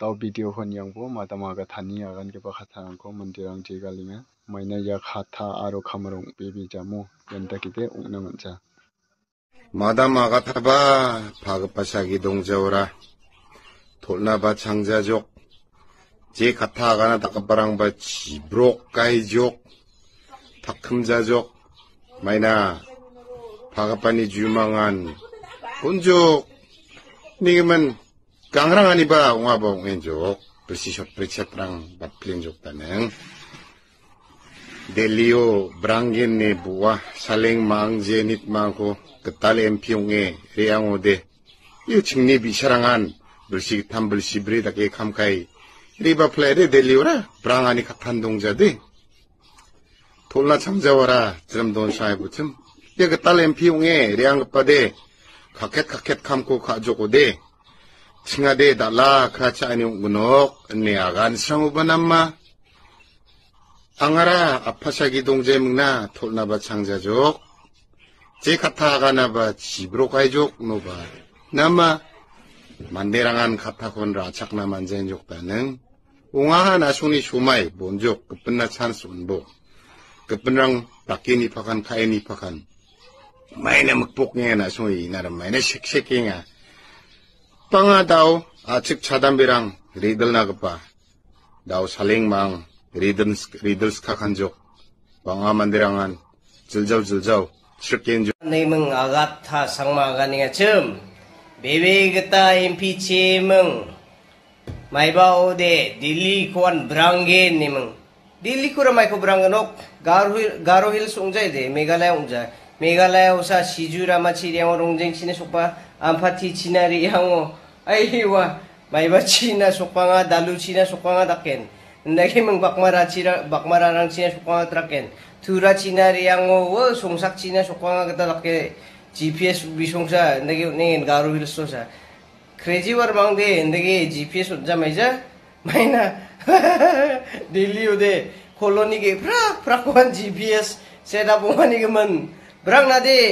तो वीडियो होन यांगबो माता मागा थानी आगान के बाखा को मंदिर आंग जी गाली में मैंने या खाता आरो खमरों बेबी जामो यंता किते उन्हें मंचा 마다 마가타바 바그파샤기 동자오라 돌나바 창자족 제 가타가나 다카바랑바 지브록 가이족 다큼자족 마이나 바가파니 주망한 본족 니그만 깡랑 아니바 옹아봉 옹엔족 브시셔 브리체프랑 마필렌족 다는 델리오 브랑겐네 부와 살랭 망제닛 망고 그딸 엠피옹에 레양오데 이 증리 비샤랑한 물시 탐불시 브리다게 감카이 리바플레레 델리오라 브랑아니 카탄 동자데 돌라 참자와라 드럼돈 샤이부쯤 이그딸 엠피옹에 레양오빠데 카켓 카켓 감고 가져고데 singade dala kacaan yung unok ni agan sang ubanamma angara 아파샤기 동제묵나 톨나바 창자족 제카타가나바 집으로 가족 노바 남마 만대랑한 카타콘라 착나만 젠족다는 옹아하 나송이 쇼마이 몬족 급분나 찬스 운보 급분랑 박기니 파간 카에니 파간 마이네 묵복nghe 나송이 이나라 마이네 색색행아 Panga daw atsik chadam birang riddle na kapa. Daw saling mang riddles, riddles kakanjok. Panga mandirangan ziljaw ziljaw shrikin jo. Naimang agat ha sangmagan nga chum. Bebe kita impiche mung. May bao de dili kuan brangin ni mung. Dili ko ramay ko branganok. Garo, Garo Hills ungjay de. Meghalaya ungjay. 메갈라야 오사 시주 라마치 양호 롱쟁치네 속바 안파티 지나리 양호 아이와 마이바치나 속방아 달루치나 속방아 닥켄 나게 명 박마라치라 박마라랑 치나 속방아 드라켄 두라치나리 양호 워 송삭치나 속방아 그다 닥케 GPS 비송사 나게 네 가로 빌소사 크레지 워망데 나게 GPS 온자마이자 마이나 딜리오데 콜로니게 프라 프라코한 GPS 세다보마니게만 Berang nadi,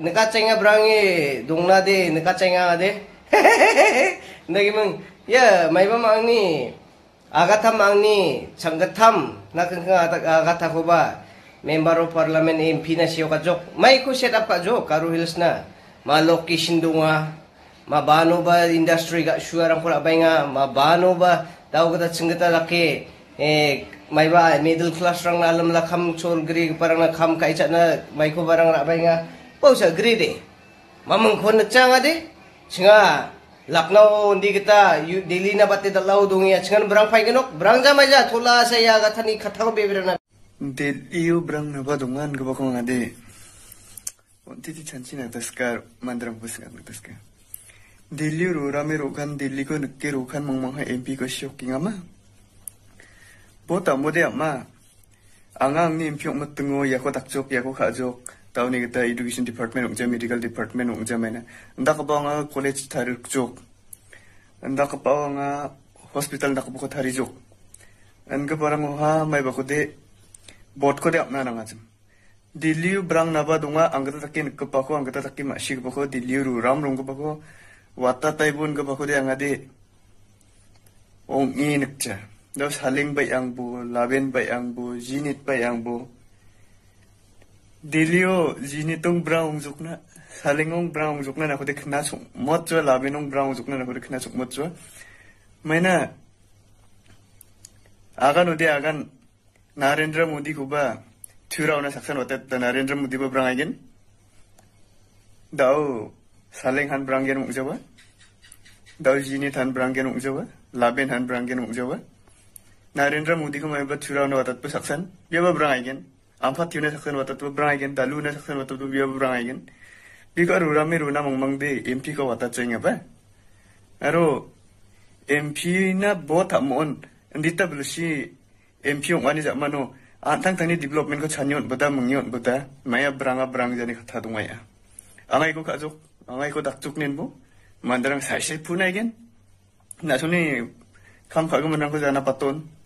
nengkat cengah berangi, dong nadi, nengkat cengah nadi. Hehehehe. Nagi mung, ya, mai bawa mang ni, agatam mang ni, canggatam, nak kengkeng agat agataku ba. parlemen ini MP nasio kajok, mai ku set up kajok, karu hills na, malokisin dunga, ma bano ba industri gak suara orang pulak bayang, ma bano ba, tahu kita canggatalake, eh. maiba middle class rang na alam la kham chol gri parang na kham kai cha na mai ko barang ra bai nga pau sa gri de mamang khon na changa de chinga laknau ndi kita delhi na batte dalau dung ya chingan brang phai genok brang ja mai ja thola sa ya ga thani khatha ko bebira na de iu brang na ba dungan ko ba ko nga de onti ti chanchi na taskar mandram pusga na taskar Delhi रोरा में रोखन दिल्ली को नक्के रोखन मंगमंगा MP को शौकिंग आमा po ta mo dia ma angang ni impyo mat tungo ya ko takjo ya ko khajo tau ni kita education department ung medical department ung jam ena nda ka bang college thari jo nda ka bang hospital nda ka bukot thari jo an ka parang ha may bako de bot ko de apna na ngajam Dili brang naba dunga angkata takki nikka pako angkata takki masyik pako Dili ru ram rungka pako Wata taibun ka pako de angade Ong ini nikcha. Daus halim ba yang bu, laben ba yang bu, jinit ba yang bu. Dilio jinitong brown zuk na, halingong brown zuk na na kudik na suk motjo, labenong brown zuk na na kudik na suk motjo. Mana agan udah agan Narendra Modi kuba curau na saksan otet dan Narendra Modi ba brown agen. Dau saling han brown agen mukjawa. Dau jinit han brown agen mukjawa. Laben han brown agen mukjawa. narendra churawna saksan mai bat watat bia ba modi ko pe Narendra Modi को मैं छुरा होने वाता सक्सेन बेबा ब्रांग आइगन आ a फ ा a ् य ू t े सक्सेन व a त ा a ो g ् र ां ग आइगन r ा ल ू ने सक्सेन वाता तो बेबा ब्रांग आइगन बिका a ू र ा म े na bo ta mon ndi ta b प ी को वाता चाहिए पे अ र a एमपी ना बहुत हम ऑन अंदिता बलुसी एमपी उ ं n ा न ी जामानो आंतंग तनी ड े व ल a म े a ट क a छानियों बता a ं ग ि य ों बता म a ं अब k ् र ां ग ब ् a i ko d a k c का था दूंगा आंगाई को sai s आ i pu na ो द ा क n च ु क नेनबो 만드랑 살실 u 에겐나손 ko 각 a n a paton